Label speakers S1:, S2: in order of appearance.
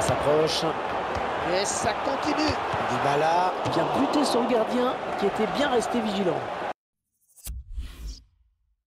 S1: S'approche.
S2: Et ça continue.
S1: Dybala.
S3: vient buter sur le gardien qui était bien resté vigilant.